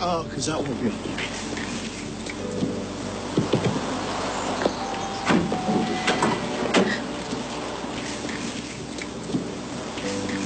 Uh, oh, because that won't be on. the